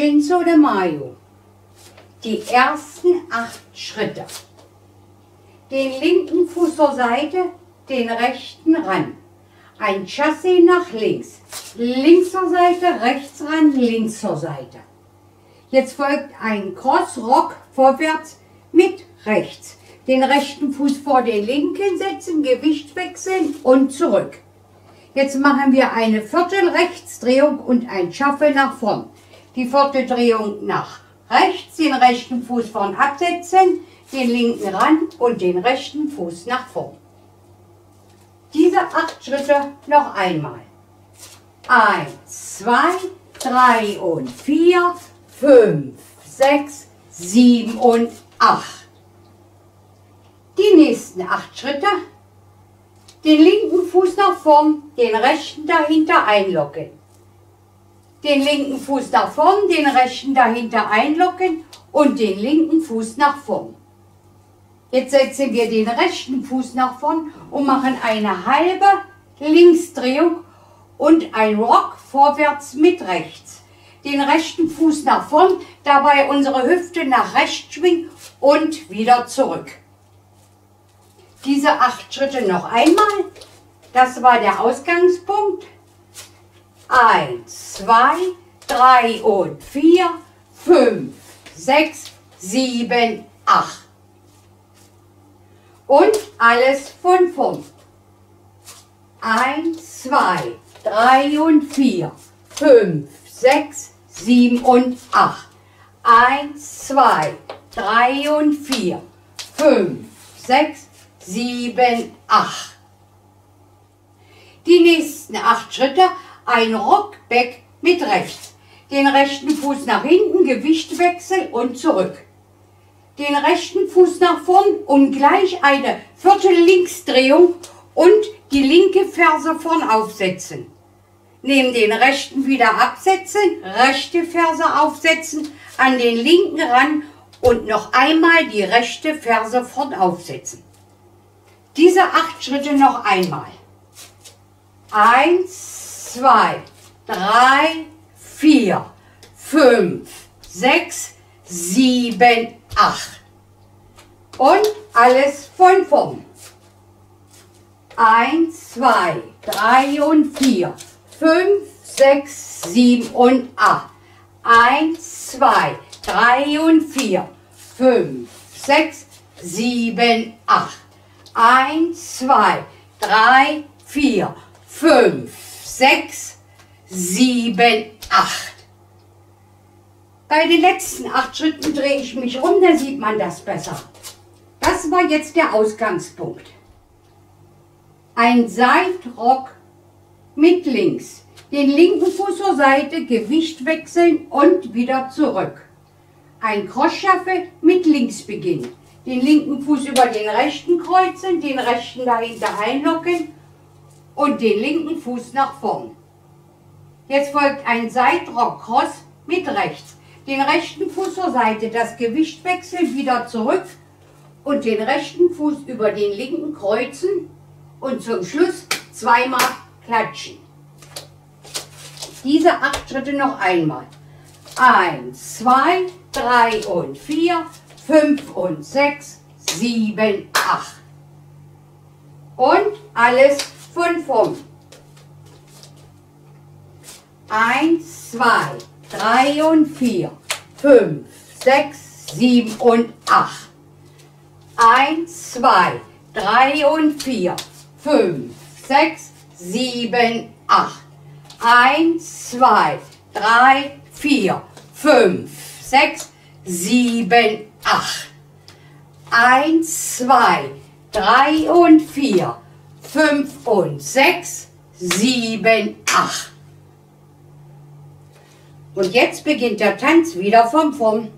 Cinco de Mayo. Die ersten acht Schritte. Den linken Fuß zur Seite, den rechten ran. Ein Chassis nach links. Links zur Seite, rechts ran, links zur Seite. Jetzt folgt ein Cross-Rock vorwärts mit rechts. Den rechten Fuß vor den linken setzen, Gewicht wechseln und zurück. Jetzt machen wir eine Viertelrechtsdrehung und ein Shuffle nach vorn. Die vierte Drehung nach rechts, den rechten Fuß vorn absetzen, den linken ran und den rechten Fuß nach vorn. Diese acht Schritte noch einmal. Eins, zwei, drei und vier, fünf, sechs, sieben und acht. Die nächsten acht Schritte den linken Fuß nach vorn, den rechten dahinter einlocken. Den linken Fuß nach vorn, den rechten dahinter einlocken und den linken Fuß nach vorn. Jetzt setzen wir den rechten Fuß nach vorn und machen eine halbe Linksdrehung und ein Rock vorwärts mit rechts. Den rechten Fuß nach vorn, dabei unsere Hüfte nach rechts schwingen und wieder zurück diese acht Schritte noch einmal. Das war der Ausgangspunkt. Eins, zwei, drei und vier, fünf, sechs, sieben, acht. Und alles von vorn. Eins, zwei, drei und vier, fünf, sechs, sieben und acht. Eins, zwei, drei und vier, fünf, sechs, sieben, acht. Die nächsten acht Schritte ein Rockback mit rechts. Den rechten Fuß nach hinten, Gewichtwechsel und zurück. Den rechten Fuß nach vorn und gleich eine Viertel-Linksdrehung und die linke Ferse vorn aufsetzen. Nehmen den rechten wieder absetzen, rechte Ferse aufsetzen, an den linken ran und noch einmal die rechte Ferse vorn aufsetzen. Diese acht Schritte noch einmal. Eins, zwei, drei, vier, fünf, sechs, sieben, acht. Und alles von vorn. Eins, zwei, drei und vier, fünf, sechs, sieben und acht. Eins, zwei, drei und vier, fünf, sechs, sieben, acht. 1, 2, 3, 4, 5, 6, 7, 8. Bei den letzten 8 Schritten drehe ich mich rum, dann sieht man das besser. Das war jetzt der Ausgangspunkt. Ein Seidrock mit links. Den linken Fuß zur Seite, Gewicht wechseln und wieder zurück. Ein Cross-Shuffle mit links beginnen den linken Fuß über den rechten kreuzen, den rechten dahinter einlocken und den linken Fuß nach vorn. Jetzt folgt ein Seidrock Cross mit rechts. Den rechten Fuß zur Seite, das Gewicht wechseln, wieder zurück und den rechten Fuß über den linken kreuzen und zum Schluss zweimal klatschen. Diese acht Schritte noch einmal. Eins, zwei, drei und vier, 5 und 6, 7, 8. Und alles von vorn. 1, 2, 3 und 4, 5, 6, 7 und 8. 1, 2, 3 und 4, 5, 6, 7, 8. 1, 2, 3, 4, 5, 6, 7, 8. 1, 2, 3 und 4, 5 und 6, 7, 8. Und jetzt beginnt der Tanz wieder vom Vom.